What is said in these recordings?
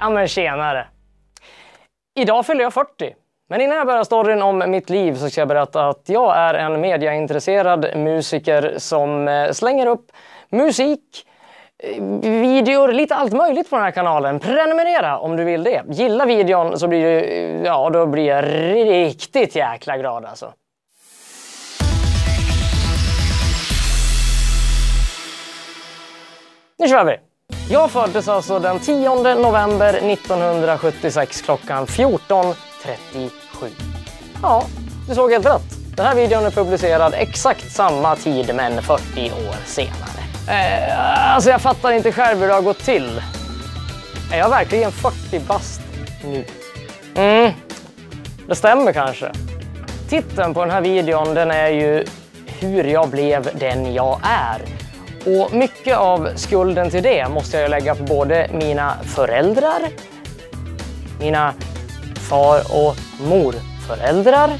Ja men tjenare! Idag fyller jag 40. Men innan jag börjar storyn om mitt liv så ska jag berätta att jag är en mediaintresserad musiker som eh, slänger upp musik, eh, videor, lite allt möjligt på den här kanalen. Prenumerera om du vill det. Gilla videon så blir du, eh, ja då blir jag riktigt jäkla glad alltså. Nu kör vi! Jag föddes alltså den 10 november 1976 klockan 14.37. Ja, du såg helt rätt. Den här videon är publicerad exakt samma tid men 40 år senare. Eh, alltså jag fattar inte själv hur det har gått till. Är jag verkligen 40 bast nu? Mm, det stämmer kanske. Titeln på den här videon den är ju Hur jag blev den jag är. Och mycket av skulden till det måste jag lägga på både mina föräldrar, mina far och morföräldrar.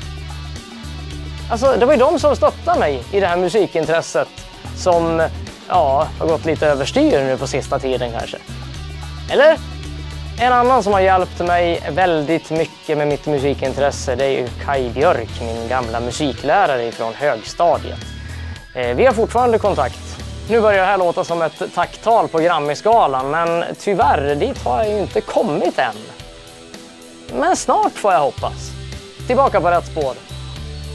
Alltså, det var ju de som stöttade mig i det här musikintresset som ja, har gått lite överstyr nu på sista tiden kanske. Eller? En annan som har hjälpt mig väldigt mycket med mitt musikintresse det är ju Kai Björk, min gamla musiklärare från högstadiet. Eh, vi har fortfarande kontakt nu börjar det här låta som ett tacktal på Grammisgalan, men tyvärr, dit har jag ju inte kommit än. Men snart får jag hoppas. Tillbaka på rätt spår.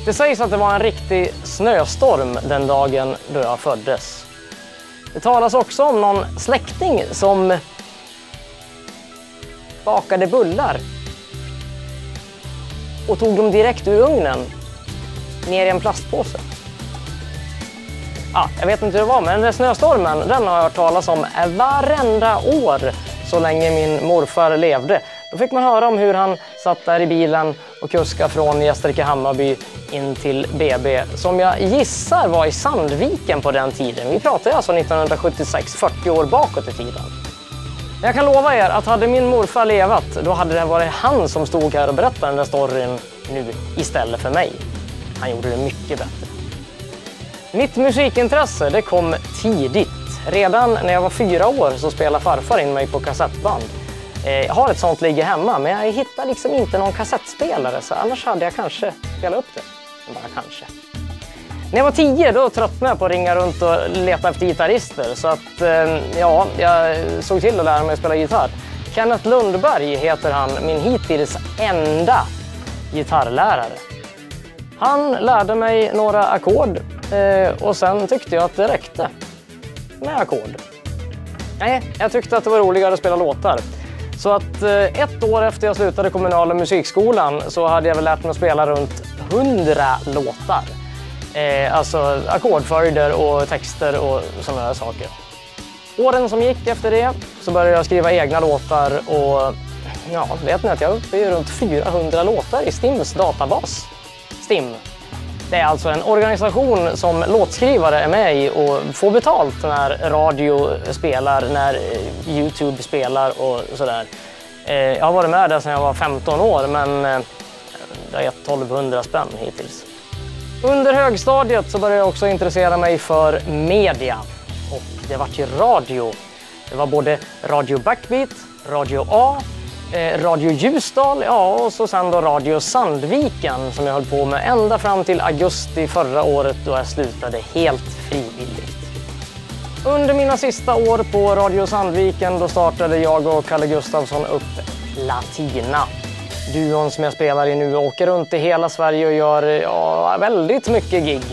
Det sägs att det var en riktig snöstorm den dagen då jag föddes. Det talas också om någon släkting som bakade bullar och tog dem direkt ur ugnen ner i en plastpåse ja, jag vet inte hur det var, men den där snöstormen den har jag hört talas om varenda år så länge min morfar levde. Då fick man höra om hur han satt där i bilen och kuskade från Gästrike Hammarby in till BB som jag gissar var i Sandviken på den tiden. Vi pratar alltså 1976, 40 år bakåt i tiden. Jag kan lova er att hade min morfar levat, då hade det varit han som stod här och berättade den där storyn nu istället för mig. Han gjorde det mycket bättre. Mitt musikintresse det kom tidigt. Redan när jag var fyra år så spelade farfar in mig på kassettband. Eh, jag har ett sånt ligga hemma men jag hittar liksom inte någon kassettspelare så annars hade jag kanske spelat upp det. Bara kanske. När jag var tio då tröttnade jag på att ringa runt och leta efter gitarrister så att eh, ja, jag såg till att lära mig att spela gitarr. Kenneth Lundberg heter han, min hittills enda gitarrlärare. Han lärde mig några ackord Eh, och sen tyckte jag att det räckte med ackord. Nej, jag tyckte att det var roligare att spela låtar. Så att eh, ett år efter jag slutade kommunala musikskolan så hade jag väl lärt mig att spela runt 100 låtar. Eh, alltså ackordföljder och texter och sådana där saker. Åren som gick efter det så började jag skriva egna låtar och ja, vet ni att jag är uppe i runt 400 låtar i Stims databas. Stim det är alltså en organisation som låtskrivare är med i och får betalt när radio spelar, när eh, Youtube spelar och sådär. Eh, jag har varit med där sedan jag var 15 år men eh, det har gett 1200 spänn hittills. Under högstadiet så började jag också intressera mig för media och det var till radio. Det var både Radio Backbeat, Radio A Eh, Radio Ljusdal, ja och så sen då Radio Sandviken som jag höll på med ända fram till augusti förra året då jag slutade helt frivilligt. Under mina sista år på Radio Sandviken då startade jag och Kalle Gustafsson upp Latina. Duon som jag spelar i nu åker runt i hela Sverige och gör ja, väldigt mycket gig.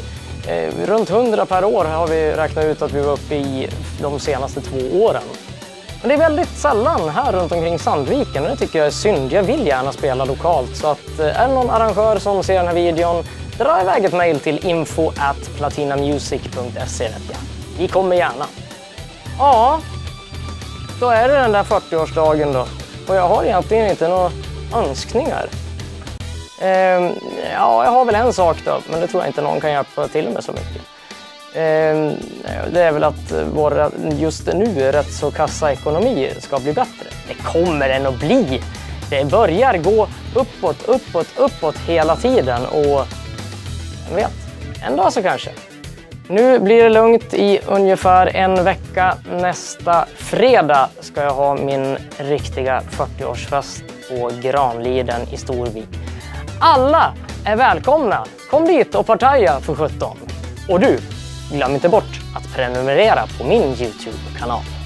Eh, runt 100 per år har vi räknat ut att vi var uppe i de senaste två åren. Men det är väldigt sällan här runt omkring Sandviken och det tycker jag är synd. Jag vill gärna spela lokalt så att eh, är det någon arrangör som ser den här videon, dra iväg ett mejl till info at platinamusic.se. Vi kommer gärna. Ja, då är det den där 40-årsdagen då. Och jag har egentligen inte några önskningar. Ehm, ja, jag har väl en sak då, men det tror jag inte någon kan hjälpa till med så mycket. Ehm, det är väl att vår just nu rätt så kassa ekonomi ska bli bättre. Det kommer den att bli. Det börjar gå uppåt, uppåt, uppåt hela tiden och vem vet, en dag så kanske. Nu blir det lugnt i ungefär en vecka. Nästa fredag ska jag ha min riktiga 40-årsfest på Granliden i Storvik. Alla är välkomna. Kom dit och partaja för 17. Och du, glöm inte bort att prenumerera på min Youtube-kanal.